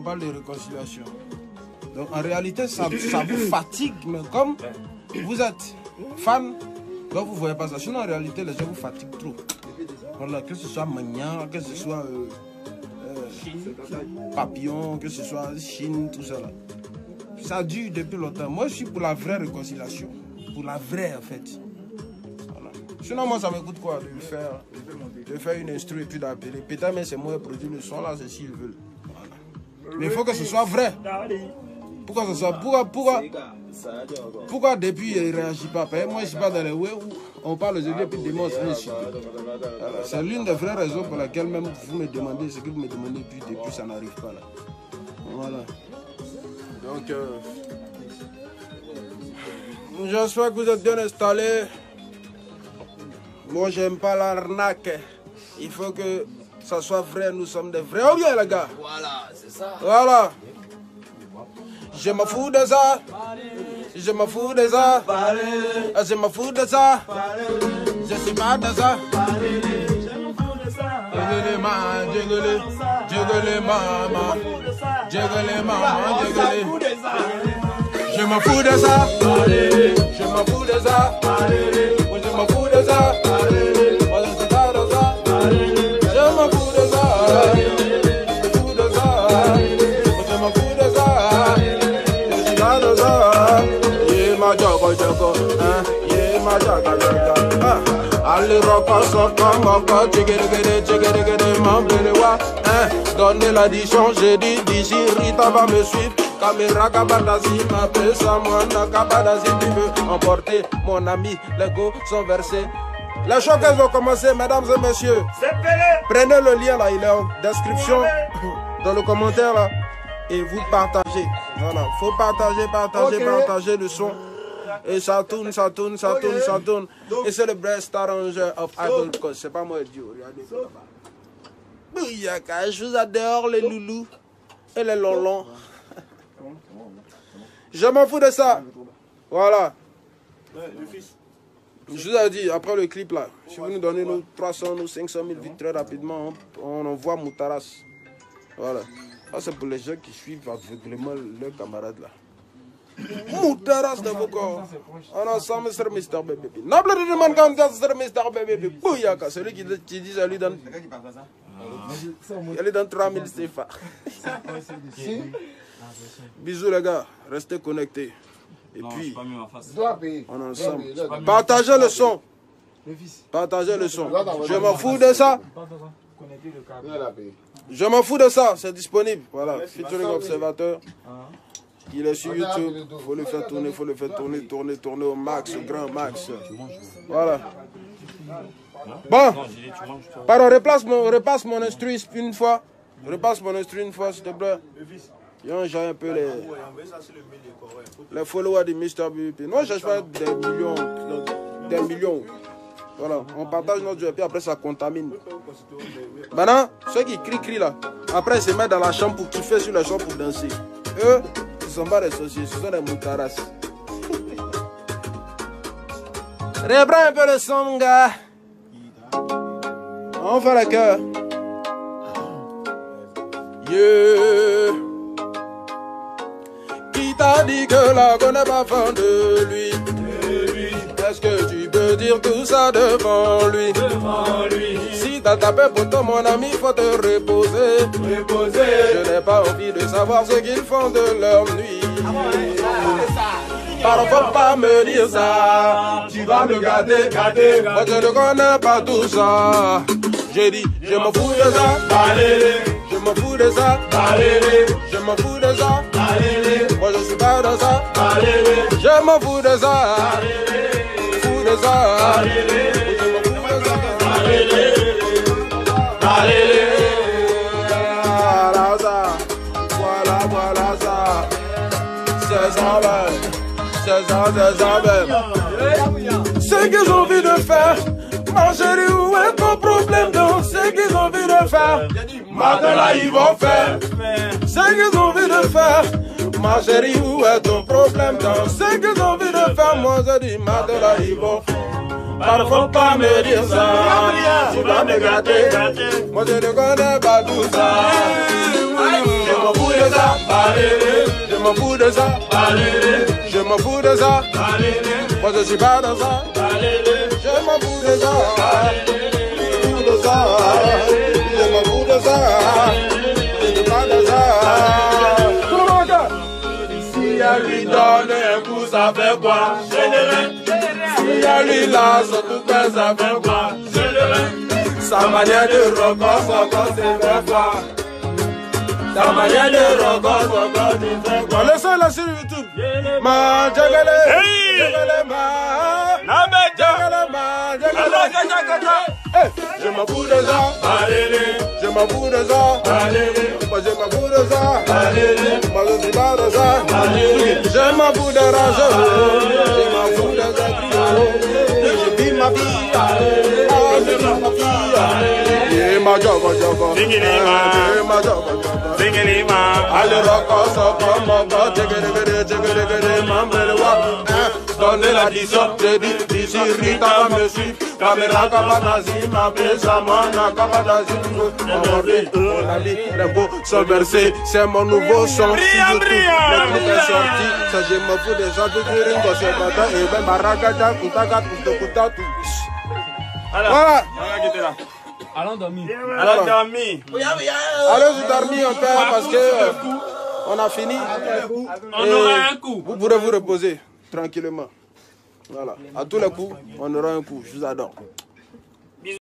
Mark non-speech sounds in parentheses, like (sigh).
on parle de réconciliation. Donc en réalité, ça, vous fatigue, mais comme vous êtes fan, donc vous ne voyez pas ça. Sinon, en réalité, les gens vous fatiguent trop. Voilà, que ce soit Magnan, que ce soit euh, euh, Papillon, que ce soit Chine, tout ça là. Ça dure depuis longtemps. Moi, je suis pour la vraie réconciliation. Pour la vraie, en fait. Sinon, moi, ça me coûte quoi de faire, de faire une instru et puis d'appeler. Peut-être même c'est moi qui produit le son là, c'est s'ils veulent. Mais il faut que ce soit vrai. Pourquoi ce soit Pourquoi, pourquoi, pourquoi depuis il ne réagit pas? Moi, je ne suis pas dans les où on parle aujourd'hui et puis demain on. C'est l'une des vraies raisons pour laquelle même vous me demandez ce que vous me demandez puis depuis ça n'arrive pas là. Voilà. Donc, euh, j'espère que vous êtes bien installés. Moi, j'aime pas l'arnaque. Il faut que ça soit vrai, nous sommes des vrais. Oh bien, les gars. Voilà, c'est ça. Voilà. Je m'en fous de ça. Je m'en fous de ça. Je m'en fous de ça. Je suis pas de ça. Jiggle man, jiggle, jiggle mama, jiggle mama, jiggle. Je m'en fous de ça. Je m'en fous de ça. Je m'en fous de ça. Jaga jaga, quoi, tchigere, tchigere, tchigere, m'embêter, hein. Donnez l'addition, j'ai dit, d'ici, Rita va me suivre. Caméra Kabadazi, m'appelle ça, moi, Kabadazi, tu veux emporter mon ami, les go sont versés. Les showcases vont commencer, mesdames et messieurs. Prenez le lien là, il est en description, (laughs) dans le commentaire là, et vous partagez. Voilà, faut partager, partager, partager le son. Et ça tourne, ça tourne, ça tourne, ça tourne. Et c'est le best arranger of Ivory Coast. C'est pas moi le duo, regardez. Bouyaka, je vous adore les loulous et les lolons. Je m'en fous de ça. Voilà. Je vous ai dit, après le clip là, si vous nous donnez nos 300, nos 500 000 vies très rapidement, on, on envoie Moutaras. Voilà. Ça, c'est pour les gens qui suivent aveuglément leurs camarades là. Moutaras de vos corps. On est ensemble, c'est Mr. Baby. Noble de demande quand c'est Mr. Baby. Bouyaka, celui qui, qui dit, ça lui donne. Il lui donne 3000 CFA. Bisous les gars, restez connectés. Et puis, on est ensemble. Partagez le son. Partagez le son. Je m'en fous de ça. Je m'en fous de ça. C'est disponible. Voilà. Featuring Observateur. Il est sur YouTube. Faut le faire tourner, faut le faire tourner, tourner, tourner au max, au grand max. Voilà. Bon. Pardon, repasse mon, repasse mon instru une fois. Repasse mon instru une fois, s'il te plaît. Yo, j'ai un peu les, les followers de Mr. BP. Non, je cherche pas des millions. Des millions. Voilà, on partage notre jeu et puis après ça contamine. Maintenant, ceux qui crient, crient là, après ils se mettent dans la chambre pour kiffer sur la chambre pour danser. Eux, ce sont pas des sorciers, ce sont des moutaras. Reprends un peu le son, mon gars. On fait le cœur. Yeah. Qui t'a dit que la n'est pas fan de lui? Est-ce que peux dire tout ça devant lui? Si t'as tapé pour toi, mon ami, faut te reposer. Je n'ai pas envie de savoir ce qu'ils font de leur nuit. Pardon, faut pas me dire ça. Tu vas me garder, garder. Moi, je ne connais pas tout ça. J'ai dit, je m'en fous de ça. Je m'en fous de ça. Je m'en fous de ça. Moi, je suis pas dans ça. Je m'en fous de ça. Ce qu'ils ont envie de faire. Ma où est ton problème donc? Ce qu'ils ont envie de faire Maintenant ils vont faire Ce qu'ils ont envie de faire Ma chérie, où est ton problème donc ce qu'ils ont envie de faire? Moi je dis maintenant ils vont faire Parfois pas me dire ça. Tu vas me gâter Moi je ne connais pas tout ça. Je m'en fous de ça. Je m'en fous de ça. Je m'en fous de ça. Moi je suis pas dans ça. Je m'en fous de ça. Je m'en fous de ça. Fait quoi? Si elle lui lance tout fait, ça fait quoi? Sa manière de record, son corps, c'est vrai quoi? Sa manière de record, son corps, c'est vrai quoi? Laissez-la sur YouTube. Ma jagale, jagale ma, Nabeja. jagale ma, Je m'en fous de ça, je m'en fous de ça, moi je m'en fous de ça, moi je suis pas de ça, je m'en fous de rage, je m'en fous de ça, je vis ma vie, ah, je vis ma vie, yeah, ma jogo jogo, yeah, ma jogo jogo. Allez, rocco, socco, moco, tchégé, tchégé, tchégé, mambele, wa, hein, donnez l'addition, j'ai dit, d'ici, Rita, me suit, caméra, kabadazi, ma pesa, mana, kabadazi, on mordé, mots sont versés, c'est mon nouveau son, le clip est sorti, ça je me fous des gens, du ringo, c'est matin, et ben, maragada, kutaga, kutukuta, tout. Voilà, Allons dormir. Alors, dormi. allez-y dormir un peu, parce que, euh, on a fini. On aura un coup. Vous pourrez vous reposer tranquillement. Voilà. À tous les coups, on aura un coup. Je vous adore.